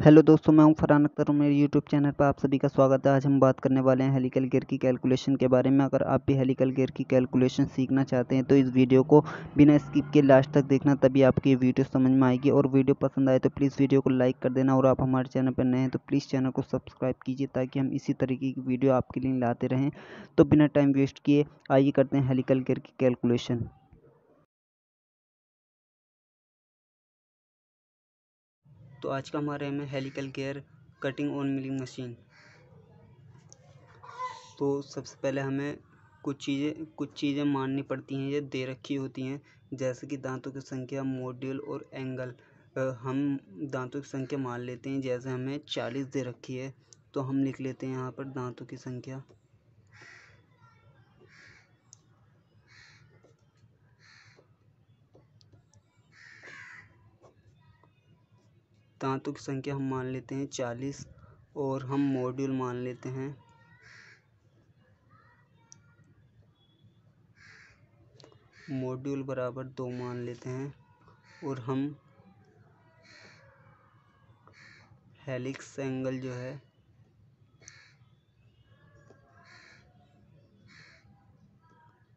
Hello दोस्तों, मैं हूँ फरहान अख्तर और मेरे यूट्यूब चैनल पर आप सभी का स्वागत है। आज हम बात करने वाले हैं हेलिकल गेयर की कैलकुलेशन के बारे में। अगर आप भी हेलिकल गेयर की कैलकुलेशन सीखना चाहते हैं तो इस वीडियो को बिना स्किप के लास्ट तक देखना, तभी आपकी वीडियो समझ में आएगी। और वीडियो पसंद आए तो प्लीज़ वीडियो को लाइक कर देना। और आप हमारे चैनल पर नए हैं तो प्लीज़ चैनल को सब्सक्राइब कीजिए, ताकि हम इसी तरीके की वीडियो आपके लिए लाते रहें। तो बिना टाइम वेस्ट किए, आइए करते हैं हेलिकल गेयर की कैलकुलेशन तो आज का हमारे में helical gear cutting on milling machine तो सबसे पहले हमें कुछ चीज़ें कुछ चीज़ें माननी पड़ती हैं, ये दे रखी होती हैं, जैसे कि दांतों की संख्या मॉड्यूल और एंगल हम दांतों की संख्या मान लेते हैं, जैसे हमें चालीस दे रखी है तो हम लिख लेते हैं यहाँ पर दांतों की संख्या। दांतों की संख्या हम मान लेते हैं चालीस और हम मॉड्यूल मान लेते हैं। मॉड्यूल बराबर दो मान लेते हैं और हम हेलिक्स एंगल जो है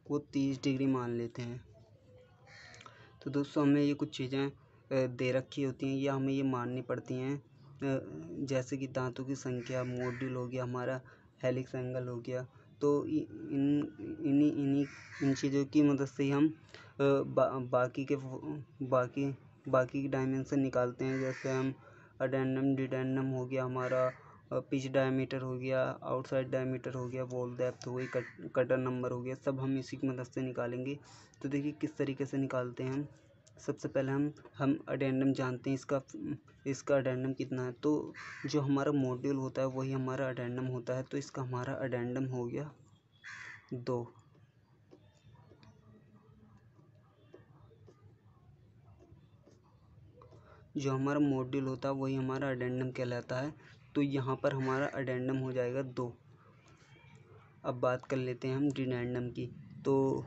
वो तीस डिग्री मान लेते हैं। तो दोस्तों हमें ये कुछ चीज़ें दे रखी होती हैं या हमें ये माननी पड़ती हैं। जैसे कि दांतों की संख्या मॉड्यूल हो गया हमारा हेलिक्स एंगल हो गया। तो इन इन्हीं इन्हीं इन चीज़ों की मदद से ही हम बा, बाकी के बाकी बाकी के डायमेंशन निकालते हैं। जैसे हम अडेंडम डिडेंडम हो गया हमारा पिच डायमीटर हो गया आउटसाइड डायमीटर हो गया वॉल डेप्थ हो गई कट कटर नंबर हो गया सब हम इसी की मदद से निकालेंगे। तो देखिए किस तरीके से निकालते हैं हम। सबसे पहले हम हम अडेंडम जानते हैं इसका इसका अडेंडम कितना है। तो जो हमारा मॉड्यूल होता है, वही हमारा अडेंडम होता है। तो इसका हमारा अडेंडम हो गया दो। जो हमारा मॉड्यूल होता है, वही हमारा अडेंडम कहलाता है। तो यहाँ पर हमारा अडेंडम हो जाएगा दो। अब बात कर लेते हैं हम डिडेंडम की। तो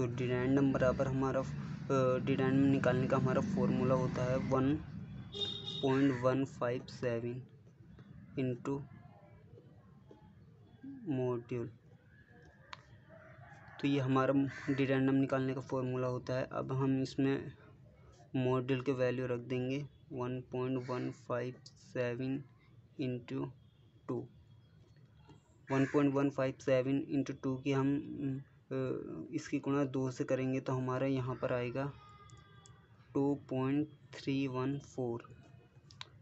तो डिडेंडम बराबर हमारा डिडेंडम निकालने का हमारा फॉर्मूला होता है one point one five seven into module तो ये हमारा डिडेंडम निकालने का फॉर्मूला होता है। अब हम इसमें मॉड्यूल के वैल्यू रख देंगे। One point one five seven into two one point one five seven into two की हम इसकी गुणा दो से करेंगे तो हमारा यहाँ पर आएगा two point three one four.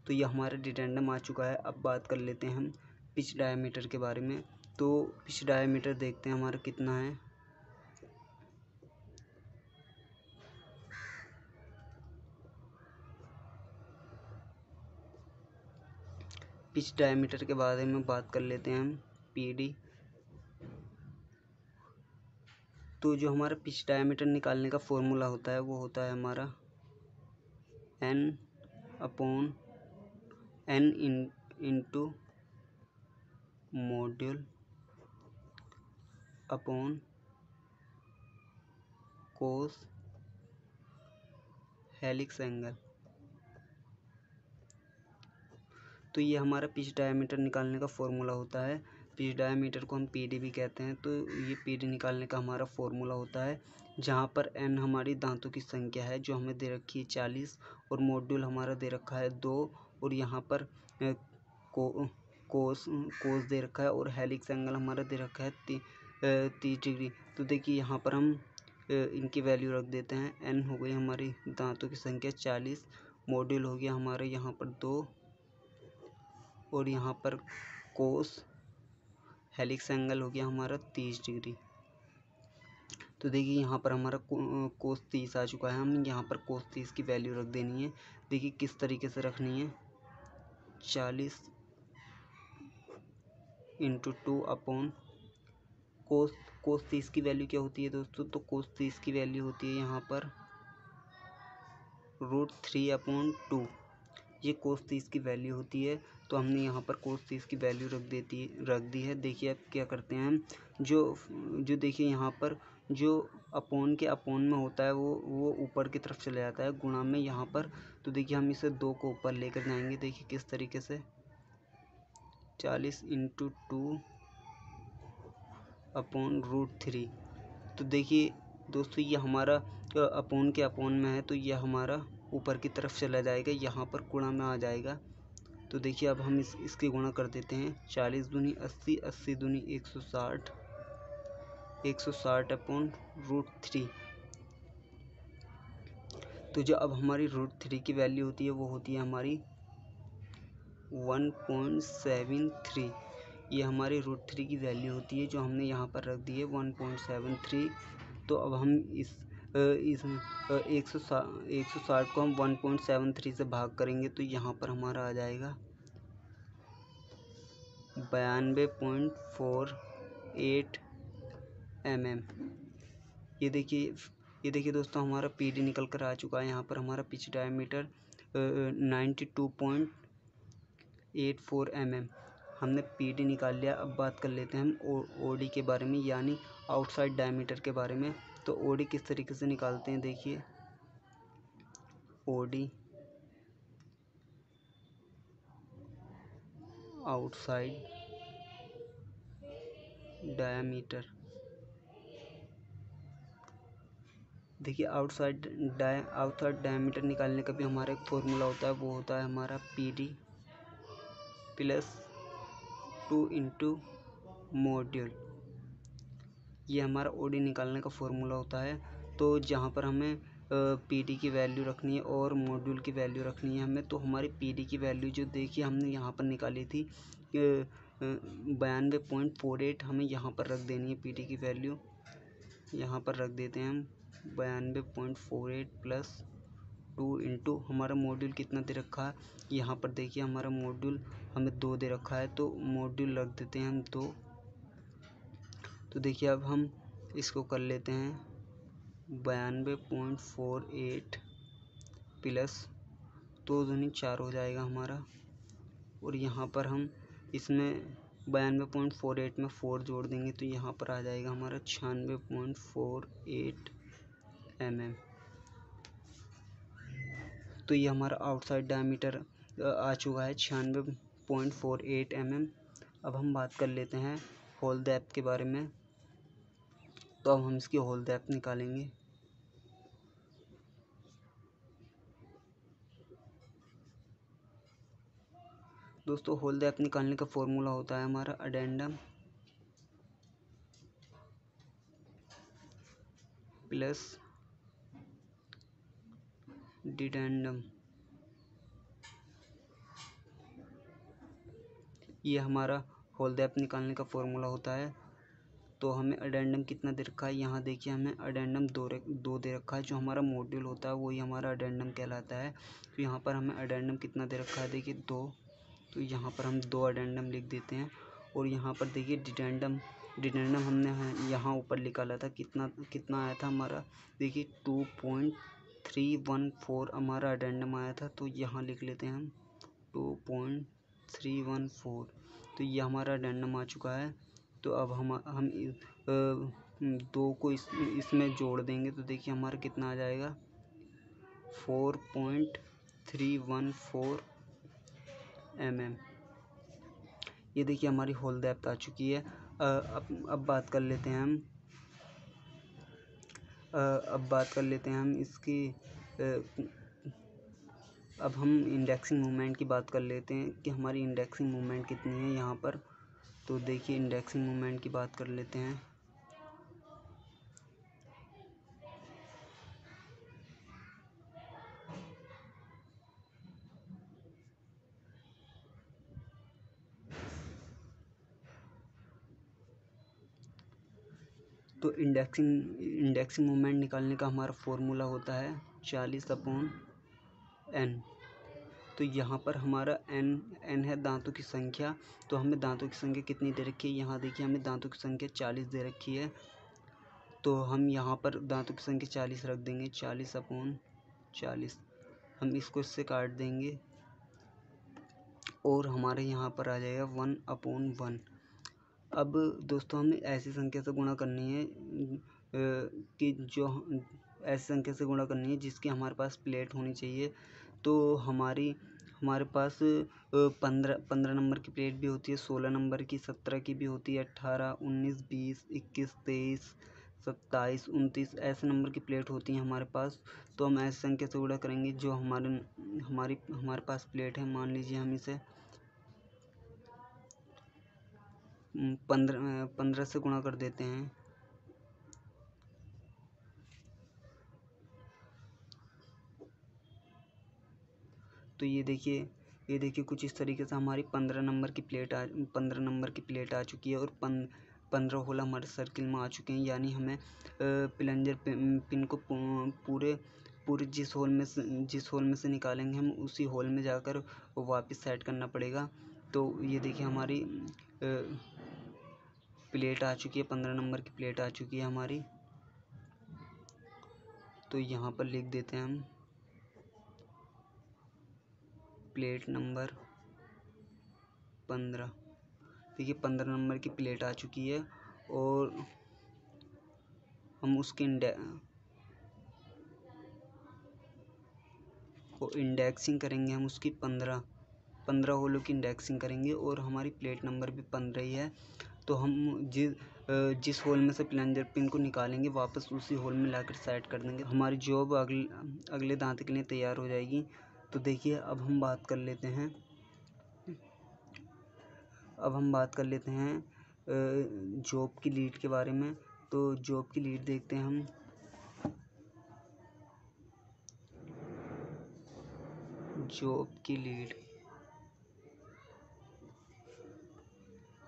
तो ये हमारा डिटेंडम आ चुका है। अब बात कर लेते हैं हम पिच डायमीटर के बारे में। तो पिच डायमीटर देखते हैं हमारा कितना है। पिच डायमीटर के बारे में बात कर लेते हैं हम पी डी। तो जो हमारा पिच डायमीटर निकालने का फॉर्मूला होता है, वो होता है हमारा N upon N in into module upon cos helix angle तो ये हमारा पिच डायमीटर निकालने का फॉर्मूला होता है। पी डायमीटर को हम पी डी भी कहते हैं तो ये पी डी निकालने का हमारा फॉर्मूला होता है जहाँ पर एन हमारी दांतों की संख्या है जो हमें दे रखी है चालीस और मॉड्यूल हमारा दे रखा है दो और यहाँ पर को कोस कोस दे रखा है और हेलिक्स एंगल हमारा दे रखा है ती, तीस डिग्री। तो देखिए यहाँ पर हम इनकी वैल्यू रख देते हैं। एन हो गई हमारी दांतों की संख्या चालीस मॉड्यूल हो गया हमारे यहाँ पर दो और यहाँ पर कोस हेलिक्स एंगल हो गया हमारा तीस डिग्री। तो देखिए यहाँ पर हमारा कोस तीस आ चुका है। हम यहाँ पर कोस तीस की वैल्यू रख देनी है। देखिए किस तरीके से रखनी है। चालीस into two upon cos cos तीस की वैल्यू क्या होती है दोस्तों? तो कोस तीस की वैल्यू होती है यहाँ पर रूट थ्री अपॉन टू ये कोस तीस की वैल्यू होती है तो हमने यहाँ पर कोस तीस की वैल्यू रख देती, रख दी है। देखिए अब क्या करते हैं हम जो जो देखिए यहाँ पर जो अपोन के अपोन में होता है, वो वो ऊपर की तरफ़ चले जाता है, गुणा में यहाँ पर। तो देखिए हम इसे दो को ऊपर लेकर जाएँगे, देखिए किस तरीके से। चालीस into two upon root three तो देखिए दोस्तों, ये हमारा अपोन के अपोन में है तो यह हमारा ऊपर की तरफ़ चला जाएगा, यहाँ पर गुणा में आ जाएगा। तो देखिए, अब हम इस, इसके गुणा कर देते हैं। चालीस दूनी अस्सी अस्सी दूनी एक सौ साठ, एक सौ साठ अपॉन रूट थ्री। तो जो अब हमारी रूट थ्री की वैल्यू होती है, वो होती है हमारी वन पॉइंट सेवन थ्री। ये हमारी रूट थ्री की वैल्यू होती है, जो हमने यहाँ पर रख दी है, वन पॉइंट सेवन थ्री। तो अब हम इस इस एक सौ सा, एक सौ साठ को हम वन पॉइंट सेवन थ्री से भाग करेंगे तो यहाँ पर हमारा आ जाएगा। बयानवे point four eight M M ये देखिए ये देखिए दोस्तों, हमारा पी डी निकल कर आ चुका है। यहाँ पर हमारा pitch diameter ninety two point eight four M M हमने पी डी निकाल लिया। अब बात कर लेते हैं हम ओ डी के बारे में, यानी आउटसाइड डायमीटर के बारे में। तो ओ डी किस तरीके से निकालते हैं देखिए। O D outside. डायमीटर। देखिए, आउटसाइड डाय, आउटसाइड डायमीटर निकालने का भी हमारा एक फॉर्मूला होता है, वो होता है हमारा P D plus two into module. ये हमारा ओ डी निकालने का फॉर्मूला होता है। तो जहाँ पर हमें पी डी की वैल्यू रखनी है और मॉड्यूल की वैल्यू रखनी है हमें तो हमारी पी डी की वैल्यू जो देखिए हमने यहाँ पर निकाली थी बयानवे पॉइंट फोर एट हमें यहाँ पर रख देनी है पी डी की वैल्यू यहाँ पर रख देते हैं हम, बयानवे point four eight plus two into हमारा मॉड्यूल कितना दे रखा है। यहाँ पर देखिए हमारा मॉड्यूल हमें दो दे रखा है तो मॉड्यूल रख देते हैं हम दो। तो देखिए अब हम इसको कर लेते हैं बयानवे पॉइंट फोर एट प्लस, दो दूनी चार हो जाएगा हमारा। और यहाँ पर हम इसमें बयानवे पॉइंट फोर एट में फोर जोड़ देंगे तो यहाँ पर आ जाएगा हमारा छियानवे point four eight M M तो ये हमारा आउटसाइड डायमीटर आ चुका है छियानवे point four eight M M अब हम बात कर लेते हैं होल डेप्थ के बारे में। तो अब हम इसकी होल डेप्थ निकालेंगे। दोस्तों होल डेप्थ निकालने का फॉर्मूला होता है हमारा अडेंडम प्लस डिडेंडम ये हमारा होल डेप्थ निकालने का फॉर्मूला होता है। तो हमें अडेंडम कितना दे रखा है? यहाँ देखिए हमें अडेंडम दो दो दे रखा है। जो हमारा मॉड्यूल होता है, वही हमारा अडेंडम कहलाता है। तो यहाँ पर हमें अडेंडम कितना दे रखा है? देखिए दो। तो यहाँ पर हम दो अडेंडम लिख देते हैं। और यहाँ पर देखिए डिडेंडम डिडेंडम हमने यहाँ ऊपर निकाला था। कितना कितना आया था हमारा? देखिए two point three one four हमारा अडेंडम आया था। तो यहाँ लिख लेते हैं हम। Two point three one four तो ये हमारा अडेंडम आ चुका है। तो अब हम हम दो को इस, इसमें जोड़ देंगे तो देखिए हमारा कितना आ जाएगा। Four point three one four M M. ये देखिए हमारी होल डेप्थ आ चुकी है। अब अब बात कर लेते हैं हम। अब बात कर लेते हैं हम इसकी अब हम इंडेक्सिंग मूवमेंट की बात कर लेते हैं कि हमारी इंडेक्सिंग मूवमेंट कितनी है यहाँ पर। तो देखिए इंडेक्सिंग मूवमेंट की बात कर लेते हैं। तो इंडेक्सिंग इंडेक्सिंग मोमेंट निकालने का हमारा फॉर्मूला होता है चालीस अपॉन एन तो यहाँ पर हमारा एन एन है दांतों की संख्या। तो हमें दांतों की संख्या कितनी दे रखी है? यहाँ देखिए हमें दांतों की संख्या चालीस दे रखी है। तो हम यहाँ पर दांतों की संख्या चालीस रख देंगे। चालीस अपॉन चालीस। हम इसको इससे काट देंगे। और हमारे यहाँ पर आ जाएगा वन अपॉन वन। अब दोस्तों, हमें ऐसी संख्या से गुणा करनी है कि जो ऐसी संख्या से गुणा करनी है जिसकी हमारे पास प्लेट होनी चाहिए। तो हमारी, हमारे पास पंद्रह पंद्रह नंबर की प्लेट भी होती है, सोलह नंबर की, सत्रह की भी होती है अट्ठारह उन्नीस, बीस, इक्कीस, तेईस, सत्ताईस, उनतीस, ऐसे नंबर की प्लेट होती हैं हमारे पास। तो हम ऐसे संख्या से गुणा करेंगे जो हमारे, हमारी, हमारे पास प्लेट है, मान लीजिए हम इसे पंद्रह पंद्रह से गुणा कर देते हैं। तो ये देखिए ये देखिए कुछ इस तरीके से हमारी पंद्रह नंबर की प्लेट आ, पंद्रह नंबर की प्लेट आ चुकी है और पन, पंद्रह होल हमारे सर्किल में आ चुके हैं। यानी हमें प्लंजर पिन को पूरे पूरे जिस होल में से, जिस होल में से निकालेंगे, हम उसी होल में जाकर वापस सेट करना पड़ेगा। तो ये देखिए हमारी प्लेट आ चुकी है, पंद्रह नंबर की प्लेट आ चुकी है हमारी। तो यहाँ पर लिख देते हैं हम। प्लेट नंबर पंद्रह। देखिए, पंद्रह नंबर की प्लेट आ चुकी है और हम उसके इंडे इंडेक्सिंग करेंगे, हम उसकी पंद्रह पंद्रह होलों की इंडेक्सिंग करेंगे और हमारी प्लेट नंबर भी पंद्रह ही है। तो हम जिस जिस होल में से प्लंजर पिन को निकालेंगे, वापस उसी होल में लाकर सेट कर देंगे। हमारी जॉब अगले अगले दांत के लिए तैयार हो जाएगी। तो देखिए, अब हम बात कर लेते हैं। अब हम बात कर लेते हैं जॉब की लीड के बारे में। तो जॉब की लीड देखते हैं हम। जॉब की लीड।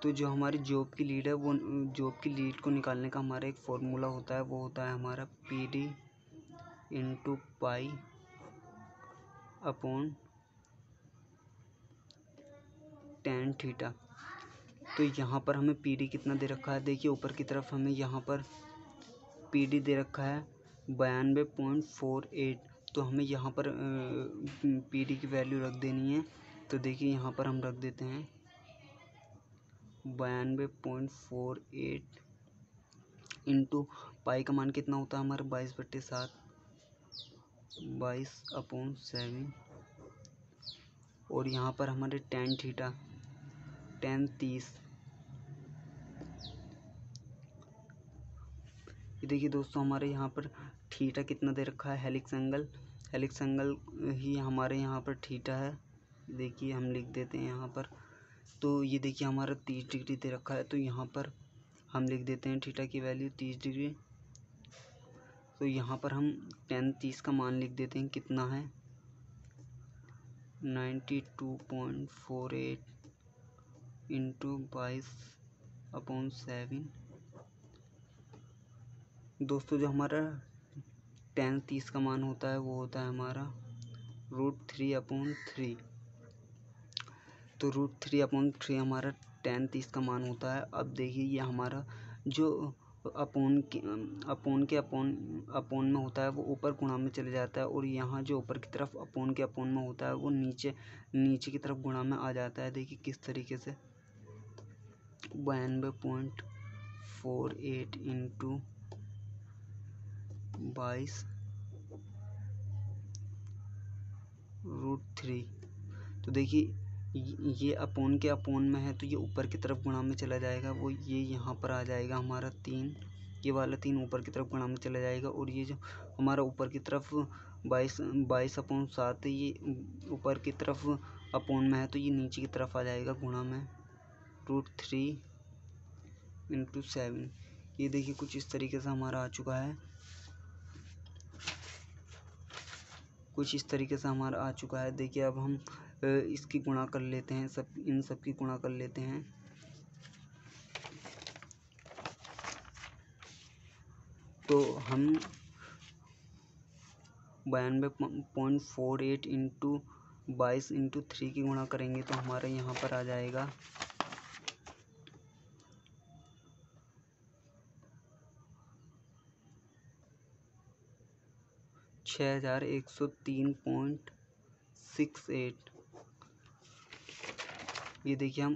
तो जो हमारी जॉब की लीड है, वो जॉब की लीड को निकालने का हमारा एक फॉर्मूला होता है, वो होता है हमारा P D into pi. Upon tan theta तो यहाँ पर हमें पी डी कितना दे रखा है? देखिए, ऊपर की तरफ़ हमें यहाँ पर पी डी दे रखा है बयानवे पॉइंट फोर एट। तो हमें यहाँ पर पी डी की वैल्यू रख देनी है। तो देखिए, यहाँ पर हम रख देते हैं बयानवे point four eight. Into pi का मान कितना होता है हमारा बाईस बट्टे सात? बाईस अपॉन सेवन। और यहाँ पर हमारे टेन थीटा टेन तीस। ये देखिए दोस्तों, हमारे यहाँ पर थीटा कितना दे रखा है? Helix angle. हेलिक्स एंगल ही हमारे यहाँ पर थीटा है। देखिए, हम लिख देते हैं यहाँ पर। तो ये देखिए, हमारा तीस डिग्री दे रखा है। तो यहाँ पर हम लिख देते हैं थीटा की वैल्यू तीस डिग्री तो यहाँ पर हम टेन तीस का मान लिख देते हैं, कितना है? Ninety two point four eight into बाईस अपॉन सेवन दोस्तों, जो हमारा टेन तीस का मान होता है, वो होता है हमारा रूट थ्री अपॉन थ्री तो रूट थ्री अपॉन थ्री हमारा टेन तीस का मान होता है। अब देखिए, ये हमारा जो अपोन के अपोन के अपोन अपोन में होता है, वो ऊपर गुणा में चले जाता है और यहाँ जो ऊपर की तरफ़ अपोन के अपोन में होता है, वो नीचे नीचे की तरफ़ गुणा में आ जाता है। देखिए किस तरीके से। बानवे पॉइंट फोर एट इंटू बाईस रूट थ्री। तो देखिए ये अपोन के अपोन में है तो ये ऊपर की तरफ़ गुणा में चला जाएगा, वो ये यहाँ पर आ जाएगा हमारा तीन, ये वाला तीन ऊपर की तरफ़ गुणा में चला जाएगा और ये जो हमारा ऊपर की तरफ़ बाईस बाईस अपोन सात, ये ऊपर की तरफ़ अपोन में है तो ये नीचे की तरफ़ आ जाएगा गुणा में रूट थ्री इंटू सेवन ये देखिए कुछ इस तरीके से हमारा आ चुका है। कुछ इस तरीके से हमारा आ चुका है। देखिए अब हम इसकी गुणा कर लेते हैं, सब, इन सब की गुणा कर लेते हैं। तो हम बयानवे पॉइंट फोर एट इंटू बाईस इंटू थ्री की गुणा करेंगे तो हमारे यहाँ पर आ जाएगा। छः हज़ार एक सौ तीन पॉइंट सिक्स एट। ये देखिए हम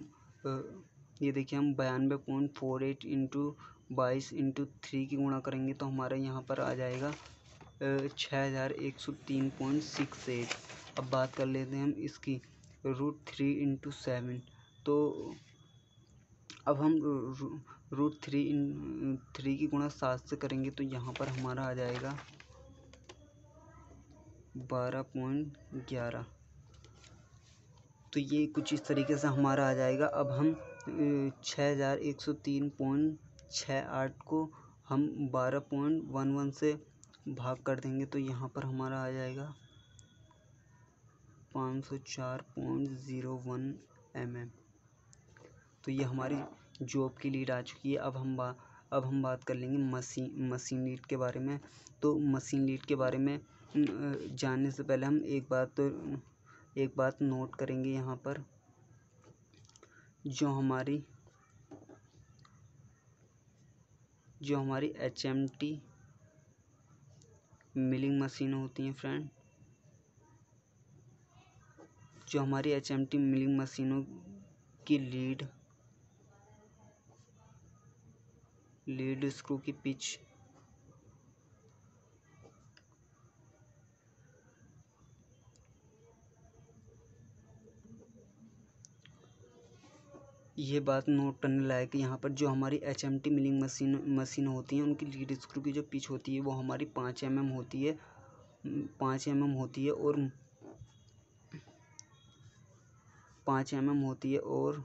ये देखिए हम बयानवे पॉइंट फोर एट इंटू बाईस इंटू थ्री की गुणा करेंगे तो हमारा यहाँ पर आ जाएगा छः हज़ार एक सौ तीन पॉइंट सिक्स एट अब बात कर लेते हैं हम इसकी रूट थ्री इंटू सेवन तो अब हम रूट थ्री इन थ्री की गुणा सात से करेंगे तो यहाँ पर हमारा आ जाएगा बारह पॉइंट ग्यारह। तो ये कुछ इस तरीके से हमारा आ जाएगा। अब हम छः हज़ार एक सौ तीन पॉइंट छः आठ को हम बारह पॉइंट वन वन से भाग कर देंगे तो यहाँ पर हमारा आ जाएगा पाँच सौ चार point zero one M M तो ये हमारी जॉब की लीड आ चुकी है। अब हम बा, अब हम बात कर लेंगे मशीन मशीन लीड के बारे में। तो मशीन लीड के बारे में जानने से पहले हम एक बात तो एक बात नोट करेंगे यहाँ पर, जो हमारी जो हमारी H M T milling machine होती हैं फ्रेंड जो हमारी एच एम टी मिलिंग मशीनों की लीड लीड स्क्रू की पिच ये बात नोट करने लायक यहाँ पर जो हमारी H M T milling machine machine होती हैं, उनकी लीड स्क्रू की जो पिच होती है, वो हमारी पाँच एम एम होती है। पाँच एम एम होती है और पाँच एम एम होती है और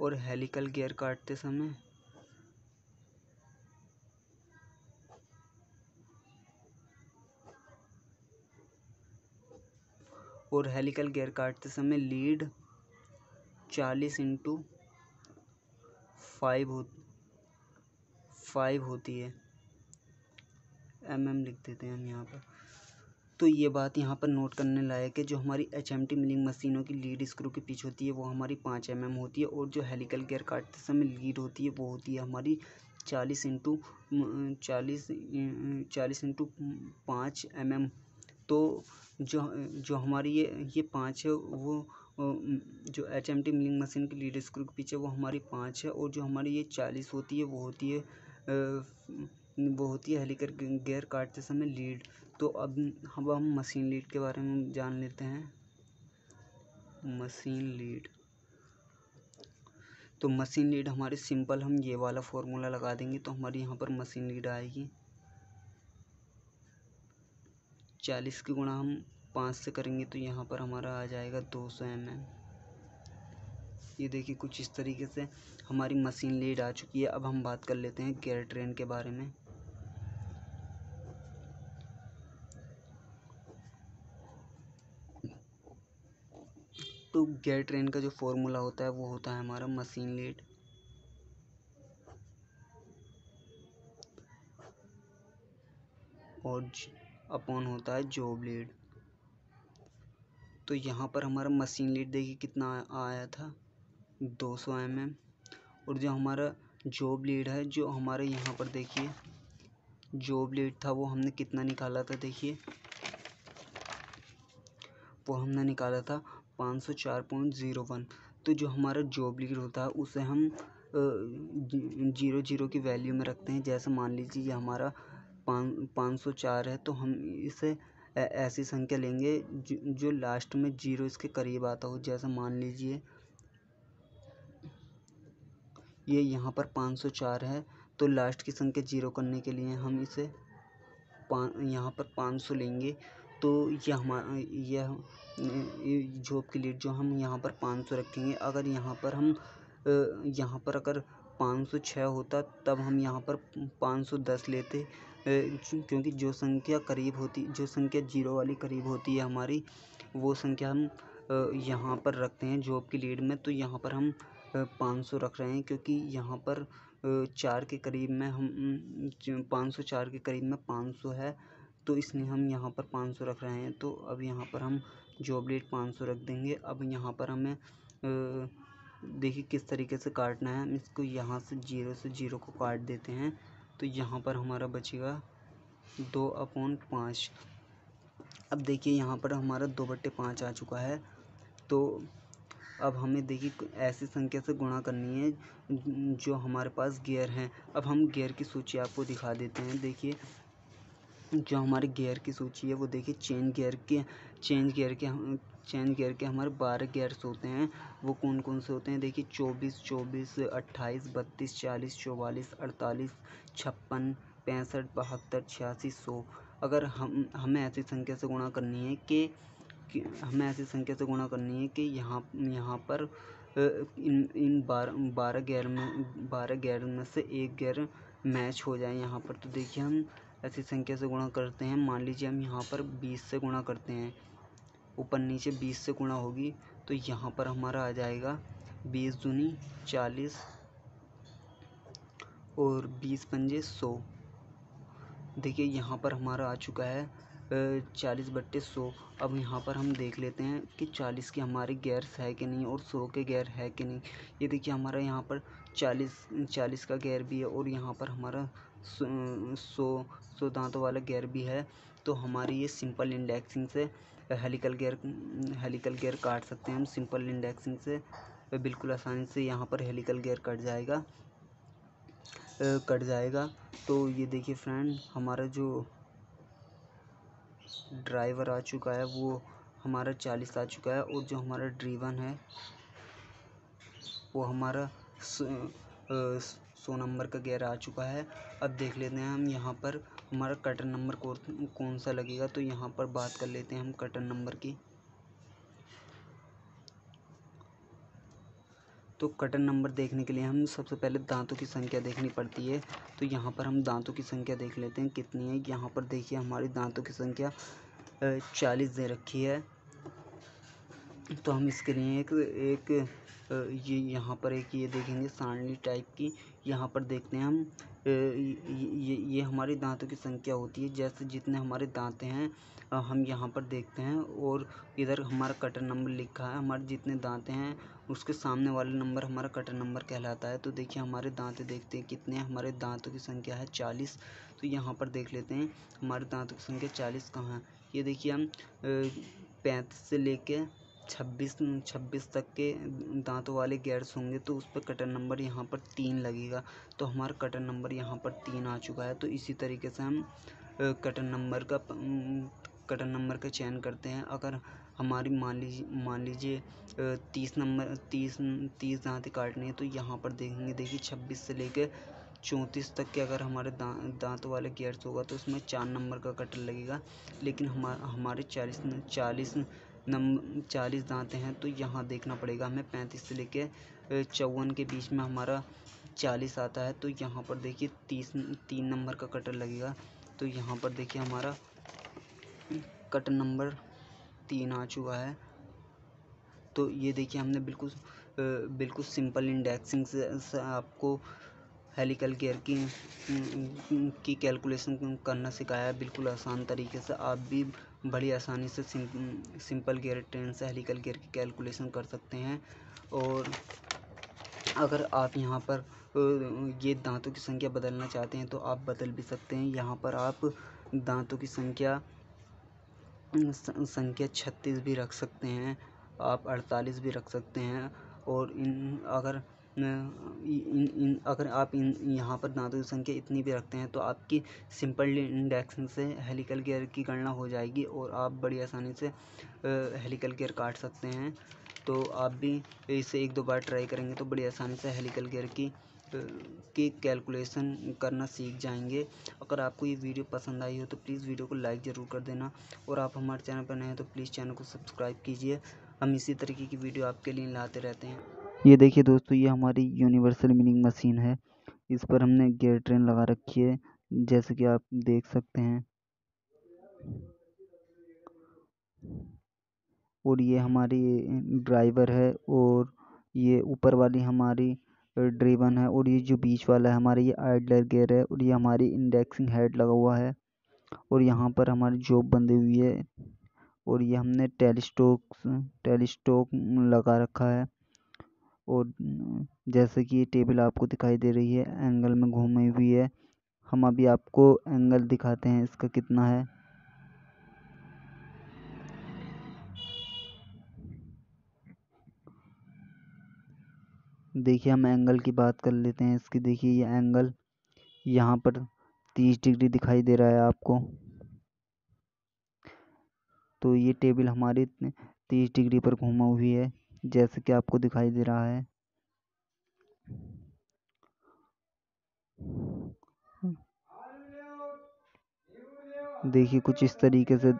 और हेलिकल गियर काटते समय और हेलिकल गियर काटते समय लीड चालीस इंटू फाइव हो, फाइव होती है। एम एम लिख देते हैं हम यहाँ पर। तो ये बात यहाँ पर नोट करने लायक है, जो हमारी एच एम टी मिलिंग मशीनों की लीड स्क्रू की पिच होती है, वो हमारी पाँच एम एम होती है, और जो हेलिकल गियर काटते समय लीड होती है, वो होती है हमारी चालीस इंटू चालीस चालीस इंटू पाँच एम एम तो जो जो हमारी ये ये पाँच है, वो जो H M T milling machine की लीड स्क्रू के पीछे वो हमारी पाँच है और जो हमारी ये चालीस होती है, वो होती है वो होती है हेलिकर गेयर काटते समय लीड तो अब अब हम मशीन लीड के बारे में जान लेते हैं। मशीन लीड तो मशीन लीड हमारी सिंपल हम ये वाला फॉर्मूला लगा देंगे तो हमारी यहाँ पर मशीन लीड आएगी. चालीस की गुणा हम पाँच से करेंगे तो यहाँ पर हमारा आ जाएगा दो सौ एम एम। ये देखिए कुछ इस तरीके से हमारी मशीन लीड आ चुकी है। अब हम बात कर लेते हैं गेयर ट्रेन के बारे में। तो गेयर ट्रेन का जो फॉर्मूला होता है वो होता है हमारा मशीन लीड। और अपॉन होता है जॉब लीड तो यहाँ पर हमारा मशीन लीड देखिए कितना आया था? दो सौ एम एम और जो हमारा जॉब लीड है, जो हमारे यहाँ पर देखिए जॉब लीड था, वो हमने कितना निकाला था देखिए? वो हमने निकाला था पाँच सौ चार पॉइंट ज़ीरो वन। तो जो हमारा जॉब लीड होता है, उसे हम ज़ीरो ज़ीरो की वैल्यू में रखते हैं। जैसे मान लीजिए, ये पाँच सौ चार है तो हम इसे ऐसी संख्या लेंगे जो लास्ट में ज़ीरो इसके करीब आता हो, जैसे मान लीजिए, ये यहाँ पर पाँच सौ चार है तो लास्ट की संख्या ज़ीरो करने के लिए हम इसे यहाँ पर पाँच सौ लेंगे तो यह हमारा यह जॉब की लीड जो हम यहाँ पर पाँच सौ रखेंगे, अगर यहाँ पर हम यहाँ पर अगर पाँच सौ छः होता, तब हम यहाँ पर पाँच सौ दस लेते क्योंकि जो संख्या करीब होती, जो संख्या ज़ीरो वाली करीब होती है हमारी, वो संख्या हम यहाँ पर रखते हैं जॉब की लीड में। तो यहाँ पर हम पाँच सौ रख रहे हैं क्योंकि यहाँ पर चार के करीब में हम पाँच सौ चार के करीब में पाँच सौ है। तो इसलिए हम यहाँ पर पाँच सौ रख रहे हैं। तो अब यहाँ पर हम जॉब लीड पाँच सौ रख देंगे। अब यहाँ पर हमें देखिए किस तरीके से काटना है। हम इसको यहाँ से ज़ीरो से ज़ीरो को काट देते हैं। तो यहाँ पर हमारा बचेगा दो अपॉन पाँच। अब देखिए यहाँ पर हमारा दो बट्टे पाँच आ चुका है। तो अब हमें देखिए ऐसी संख्या से गुणा करनी है, जो हमारे पास गियर हैं। अब हम गियर की सूची आपको दिखा देते हैं। देखिए, जो हमारे गियर की सूची है, वो देखिए चेन गियर के चेंज गियर के चेंज गियर के हमारे बारह गियर्स होते हैं। वो कौन कौन से होते हैं? देखिए, चौबीस चौबीस, अट्ठाईस, बत्तीस, चालीस, चौवालीस, अड़तालीस, छप्पन, पैंसठ, बहत्तर, छियासी, सौ। अगर हम, हमें ऐसी संख्या से गुणा करनी है कि हमें ऐसी संख्या से गुणा करनी है कि यहाँ यहाँ पर इन इन बारह बारह गियर में, बारह गियर में से एक गियर मैच हो जाए यहाँ पर तो देखिए हम ऐसी संख्या से गुणा करते हैं। मान लीजिए हम यहाँ पर बीस से गुणा करते हैं। ऊपर नीचे बीस से गुणा होगी तो यहाँ पर हमारा आ जाएगा बीस दूनी चालीस और बीस पंजे सौ। देखिए, यहाँ पर हमारा आ चुका है चालीस बट्टे सौ। अब यहाँ पर हम देख लेते हैं कि चालीस के हमारे गैर्स है कि नहीं और सौ के गैर है कि नहीं। ये देखिए, हमारा यहाँ पर चालीस चालीस का गैर भी है और यहाँ पर हमारा सौ सौ दांतों वाला गेयर भी है। तो हमारी ये सिंपल इंडेक्सिंग से हेलिकल गेयर हेलिकल गेयर काट सकते हैं हम, सिंपल इंडेक्सिंग से बिल्कुल आसानी से यहाँ पर हेलिकल गेयर कट जाएगा कट जाएगा। तो ये देखिए फ्रेंड, हमारा जो ड्राइवर आ चुका है, वो हमारा चालीस आ चुका है और जो हमारा ड्रीवन है, वो हमारा सौ नंबर का गेयर आ चुका है। अब देख लेते हैं हम यहाँ पर हमारा कटर नंबर कौन सा लगेगा? तो यहाँ पर बात कर लेते हैं हम कटर नंबर की। तो कटर नंबर देखने के लिए हम सबसे पहले दांतों की संख्या देखनी पड़ती है। तो यहाँ पर हम दांतों की संख्या देख लेते हैं कितनी है। यहाँ पर देखिए हमारी दांतों की संख्या चालीस दे रखी है। तो हम इसके लिए एक एक ये यहाँ पर एक ये देखेंगे सांडली टाइप की। यहाँ पर देखते हैं हम ये हमारी दांतों की संख्या होती है, जैसे जितने हमारे दांत हैं हम यहाँ पर देखते हैं, और इधर हमारा कटर नंबर लिखा है, हमारे जितने दांत हैं, उसके सामने वाले नंबर हमारा कटर नंबर कहलाता है। तो देखिए हमारे दांत देखते हैं कितने हमारे दांतों की संख्या है चालीस। तो यहाँ पर देख लेते हैं, हमारे दांतों की संख्या चालीस कहाँ है। ये देखिए हम पैंतीस से लेके छब्बीस छब्बीस तक के दांतों वाले गैर्स होंगे तो उस पर कटर नंबर यहाँ पर तीन लगेगा। तो हमारा कटर नंबर यहाँ पर तीन आ चुका है तो इसी तरीके से हम कटर नंबर का कटर नंबर का चयन करते हैं। अगर हमारी मान लीजिए मान लीजिए तीस नंबर, तीस तीस दांतें काटने हैं तो यहाँ पर देखेंगे, देखिए छब्बीस से लेकर चौंतीस तक के अगर हमारे दांत दांतों वाले गियर्स होगा तो उसमें चार नंबर का कटर लगेगा। लेकिन हमारे हमारे चालीस चालीस नम चालीस दांत हैं तो यहाँ देखना पड़ेगा हमें पैंतीस से लेके चौवन के बीच में हमारा चालीस आता है तो यहाँ पर देखिए तीस तीन नंबर का कटर लगेगा तो यहाँ पर देखिए हमारा कटर नंबर तीन आ चुका है। तो ये देखिए हमने बिल्कुल बिल्कुल सिंपल इंडेक्सिंग से, आपको हेलिकल केयर की की कैलकुलेशन करना सिखाया है बिल्कुल आसान तरीके से आप भी बड़ी आसानी से सिंपल गियर ट्रेन से हेलिकल गियर की कैलकुलेशन कर सकते हैं। और अगर आप यहाँ पर ये दांतों की संख्या बदलना चाहते हैं तो आप बदल भी सकते हैं। यहाँ पर आप दांतों की संख्या संख्या छत्तीस भी रख सकते हैं। आप अड़तालीस भी रख सकते हैं। और इन, अगर अगर आप इन, यहाँ पर की संख्या इतनी भी रखते हैं तो आपकी सिंपल इंडेक्सिंग से हेलिकल गियर की गणना हो जाएगी और आप बड़ी आसानी से हेलिकल गियर काट सकते हैं। तो आप भी इसे एक दो बार ट्राई करेंगे तो बड़ी आसानी से हेलिकल गियर की की कैलकुलेशन करना सीख जाएँगे। अगर आपको ये वीडियो पसंद आई हो तो प्लीज़ वीडियो को लाइक ज़रूर कर देना और आप हमारे चैनल पर नए हैं तो प्लीज़ चैनल को सब्सक्राइब कीजिए। हम इसी तरीके की वीडियो आपके लिए लाते रहते हैं। ये देखिए दोस्तों, ये हमारी यूनिवर्सल मीनिंग मशीन है। इस पर हमने गियर ट्रेन लगा रखी है, जैसे कि आप देख सकते हैं। और ये हमारी ड्राइवर है और ये ऊपर वाली हमारी ड्रीवन है और ये जो बीच वाला है, हमारा ये आइडलर गेयर है और ये हमारी इंडेक्सिंग हेड लगा हुआ है। और यहाँ पर हमारी जॉब बंधी हुई है और ये हमने टेलीस्टोक टेलीस्टोक लगा रखा है। और जैसे कि ये टेबल आपको दिखाई दे रही है, एंगल में घूमी हुई है। हम अभी आपको एंगल दिखाते हैं, इसका कितना है। देखिए, हम एंगल की बात कर लेते हैं इसकी। देखिए, ये एंगल यहाँ पर तीस डिग्री दिखाई दे रहा है आपको। तो ये टेबल हमारी तीस डिग्री पर घूमा हुई है। जैसे कि आपको दिखाई दे रहा है। देखिए कुछ इस तरीके से,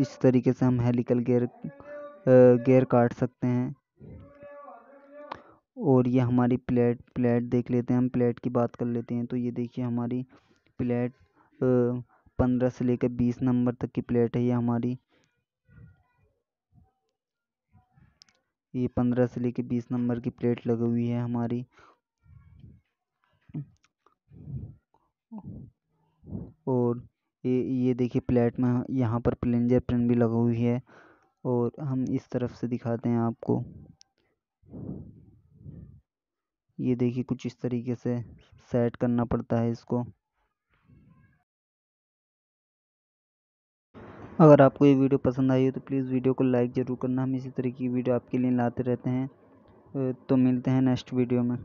इस तरीके से हम हेलिकल गेयर गेयर काट सकते हैं। और ये हमारी प्लेट प्लेट देख लेते हैं, हम प्लेट की बात कर लेते हैं। तो ये देखिए हमारी प्लेट पंद्रह से लेकर बीस नंबर तक की प्लेट है ये हमारी। ये पंद्रह से लेके बीस नंबर की प्लेट लगी हुई है हमारी। और ये ये देखिए प्लेट में यहाँ पर प्लेंजर पिन भी लगी हुई है। और हम इस तरफ़ से दिखाते हैं आपको। ये देखिए कुछ इस तरीके से सेट करना पड़ता है इसको। अगर आपको ये वीडियो पसंद आई हो तो प्लीज़ वीडियो को लाइक ज़रूर करना। हम इसी तरह की वीडियो आपके लिए लाते रहते हैं। तो मिलते हैं नेक्स्ट वीडियो में।